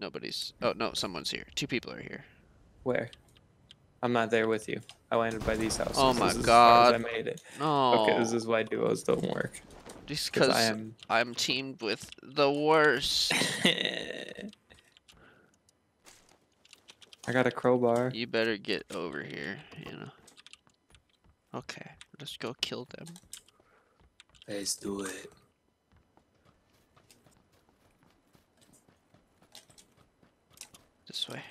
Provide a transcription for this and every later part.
Nobody's. Oh no, someone's here. Two people are here. Where? I'm not there with you. I landed by these houses. Oh my This is as far as God. I made it. No. Okay, this is why duos don't work. just Because because I am. I'm teamed with the worst. I got a crowbar. you better get over here. You know. Okay, let's go kill them. Let's do it. This way.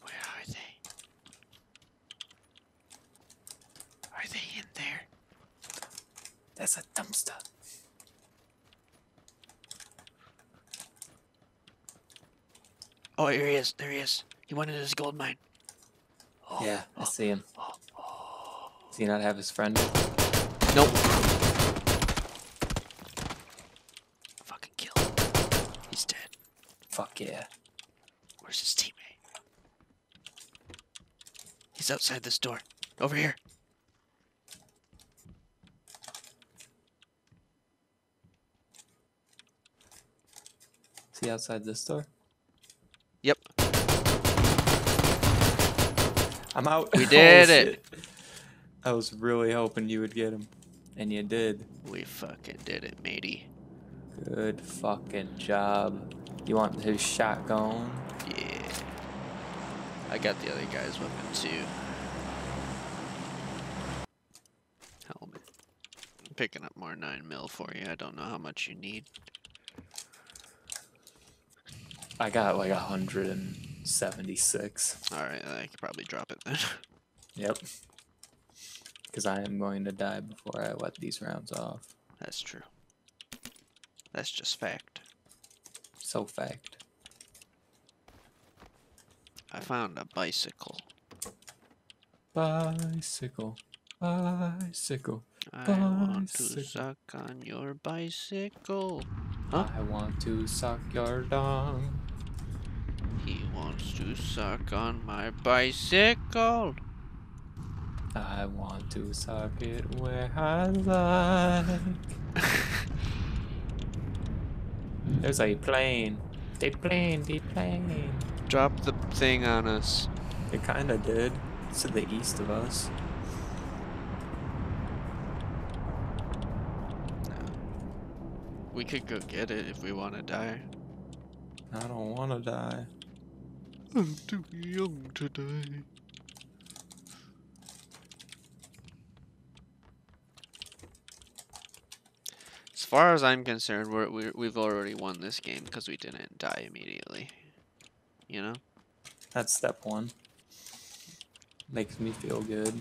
Where are they? Are they in there? That's a dumpster. Oh, here he is. There he is. He went into his gold mine. Oh, Yeah, I oh, see him. Oh, oh, oh. Does he not have his friend? Nope. Fucking kill him. He's dead. Fuck yeah. Where's his teammate? He's outside this door. Over here. Is he outside this door? Yep. I'm out. We Oh, did it. I was really hoping you would get him. And you did. We fucking did it, matey. Good fucking job. You want his shotgun? Yeah. I got the other guy's weapon too. Helmet. I'm picking up more 9 mil for you. I don't know how much you need. I got like 176. Alright, I could probably drop it then. Yep. Because I am going to die before I let these rounds off. That's true. That's just fact. So fact. I found a bicycle. Bicycle. Bicycle. I want to suck on your bicycle. Huh? I want to suck your dong. He wants to suck on my bicycle. I want to suck it where I like. There's a plane. They plane, they plane. Drop the thing on us. It kinda did. It's to the east of us. We could go get it if we want to die. I don't wanna die. I'm too young to die. As far as I'm concerned, we're, we're we've already won this game because we didn't die immediately. You know? That's step one. Makes me feel good.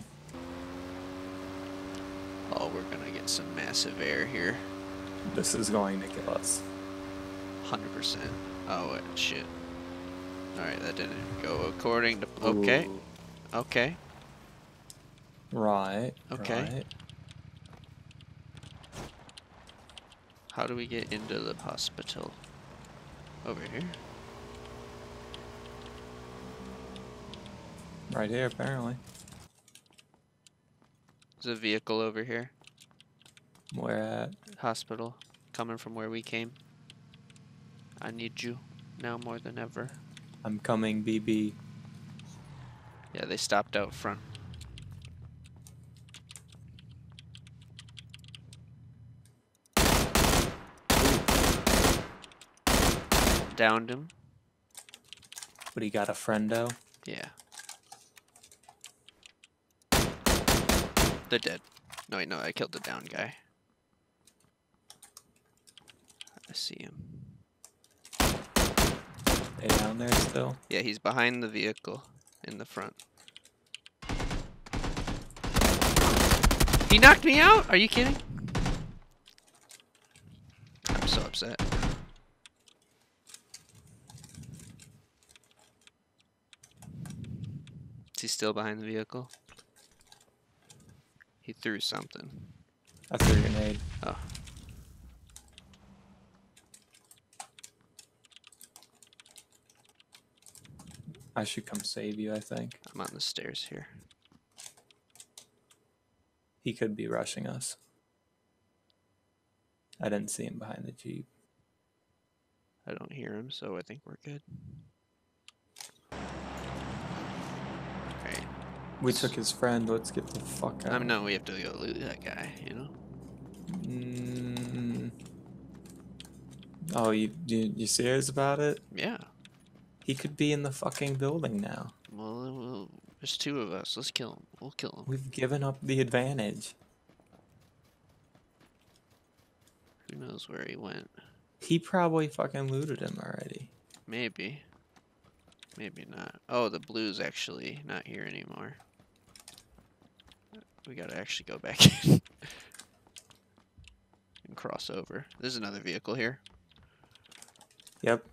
Oh, we're gonna get some massive air here. This is going to kill us. Hundred percent. Oh wait, shit. All right, that didn't go according to. Okay, Ooh. okay. Right. Okay. Right. How do we get into the hospital? Over here. Right here, apparently. There's a vehicle over here. Where at? Hospital, coming from where we came. I need you now more than ever. I'm coming, BB. Yeah, they stopped out front. Downed him. But he got a friendo. Yeah. They're dead. No, wait, no, I killed the down guy. I see him. They down there still. Yeah, he's behind the vehicle in the front. He knocked me out? Are you kidding? I'm so upset. Is he still behind the vehicle? He threw something. I threw a grenade. Oh. I should come save you, I think. I'm on the stairs here. He could be rushing us. I didn't see him behind the jeep. I don't hear him, so I think we're good. We took his friend. Let's get the fuck out. I mean, no, we have to go loot that guy, you know? Mm. Oh, you, you you serious about it? Yeah. He could be in the fucking building now. Well, we'll there's two of us. Let's kill him. We'll kill him. We've given up the advantage. Who knows where he went? He probably fucking looted him already. Maybe. Maybe not. Oh, the blue's actually not here anymore. We gotta actually go back in. and cross over. There's another vehicle here. Yep.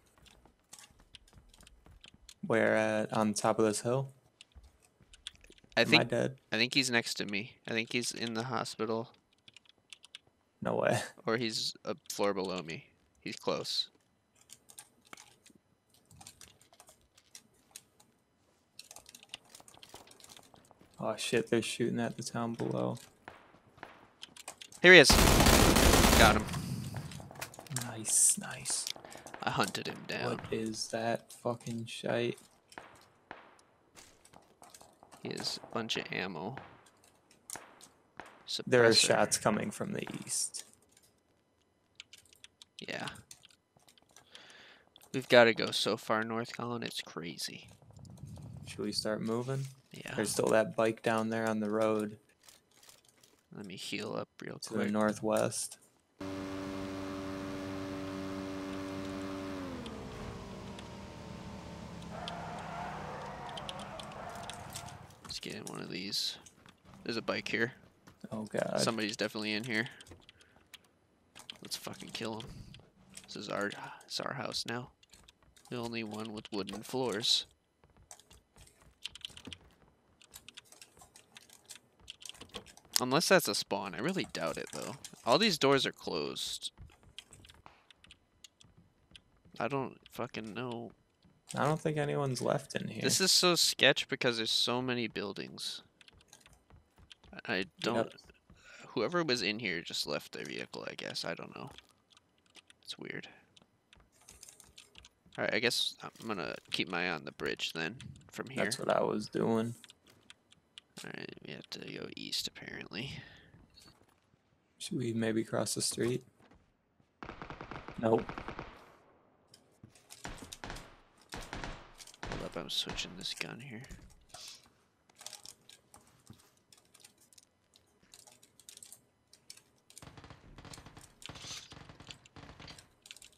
Where at on top of this hill? I Am I think dead? I think he's next to me. I think he's in the hospital No way. or he's a floor below me. He's close. Oh shit, they're shooting at the town below. Here he is. Got him. Nice, nice. I hunted him down. What is that fucking shite? He has a bunch of ammo. There are shots coming from the east. Yeah. We've got to go so far north, Colin. It's crazy. Should we start moving? Yeah. There's still that bike down there on the road Let me heal up real to the quick. northwest. Let's get in one of these. There's a bike here. Oh god. Somebody's definitely in here. Let's fucking kill him. This is our it's our house now. The only one with wooden floors. Unless that's a spawn. I really doubt it though. All these doors are closed. I don't fucking know. I don't think anyone's left in here. This is so sketch because there's so many buildings. I- don't. Whoever was in here just left their vehicle. I guess I don't know. It's weird. All right, I guess I'm gonna keep my eye on the bridge then from here. That's what I was doing. All right, we have to go east apparently. Should we maybe cross the street? Nope. Hold up, I'm switching this gun here.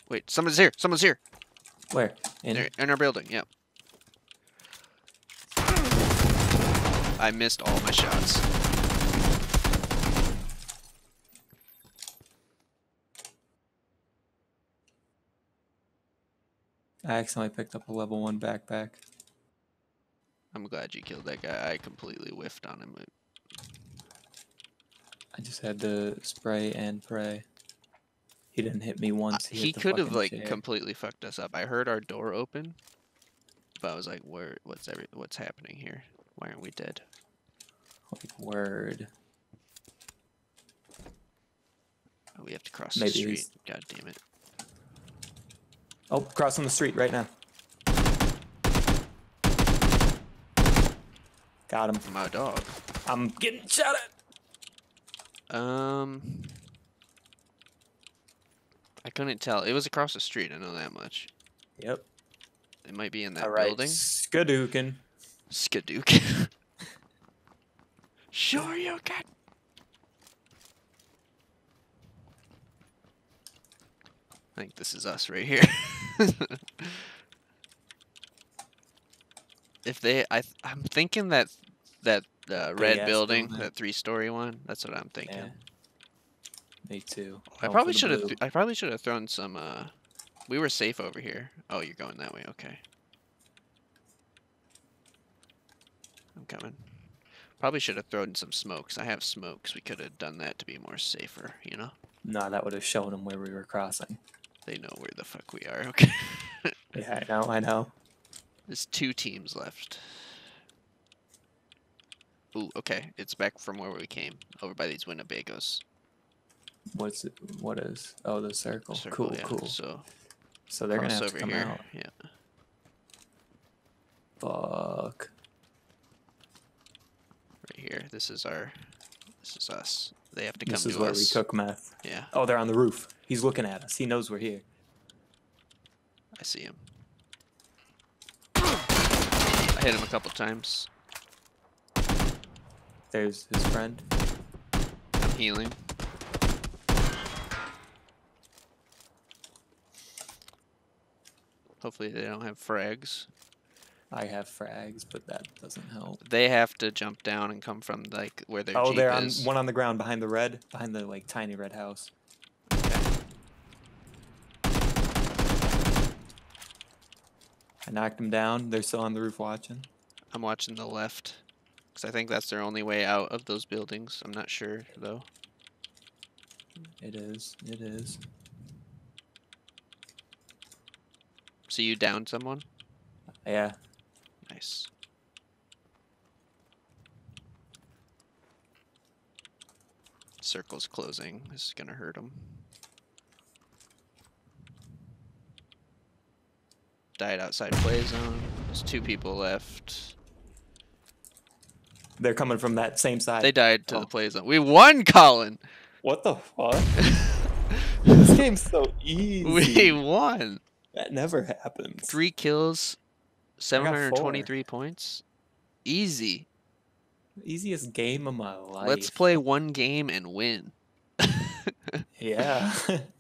Wait, someone's here. Someone's here. Where? In in our building. Yep. I missed all my shots. I accidentally picked up a level one backpack. I'm glad you killed that guy. I completely whiffed on him. I just had to spray and pray. He didn't hit me once. he the could have like chair. completely fucked us up. I heard our door open, but I was like, "Where? What's every? What's happening here? Why aren't we dead?" like word. Oh, we have to cross Maybe the street. he's- God damn it! Oh, crossing the street right now. Got him. My dog. I'm getting shot at. Um, I couldn't tell. It was across the street. I know that much. Yep. It might be in that All right. building. Skadookin. Skadook. sure you can. I think this is us right here. if they, I, I'm thinking that that uh, red ass building, building. that three-story one. That's what I'm thinking. Yeah. Me too. I probably should have. Th- I probably should have thrown some. Uh, we were safe over here. Oh, you're going that way. Okay. I'm coming. Probably should have thrown some smokes. I have smokes. We could have done that to be more safer. You know, No, that would have shown them where we were crossing. they know where the fuck we are. Okay. Yeah, I know. I know. There's two teams left. Ooh, okay. It's back from where we came, over by these Winnebagos. What's it? What is? Oh, the circle. circle, cool, yeah, cool. So So they're gonna cross have to over come here. out. Yeah. Fuck. This is our. This is us. They have to come This to is where us. we cook meth. Yeah, Oh, they're on the roof. He's looking at us. He knows we're here. I see him. I hit him a couple times. There's his friend. I'm healing. Hopefully they don't have frags. I have frags, but that doesn't help. They have to jump down and come from like where their oh, jeep they're on is. one on the ground behind the red, behind the like tiny red house. I knocked them down. They're still on the roof watching. I'm watching the left because I think that's their only way out of those buildings. I'm not sure though. It is. It is. So you downed someone? Yeah. Nice. Circle's closing. This is gonna hurt him. Died outside play zone. There's two people left. They're coming from that same side. They died to Oh. the play zone. We won, Colin. What the fuck? this game's so easy. we won. That never happens. Three kills. 723 points. Easy. Easiest game of my life. Let's play one game and win. Yeah.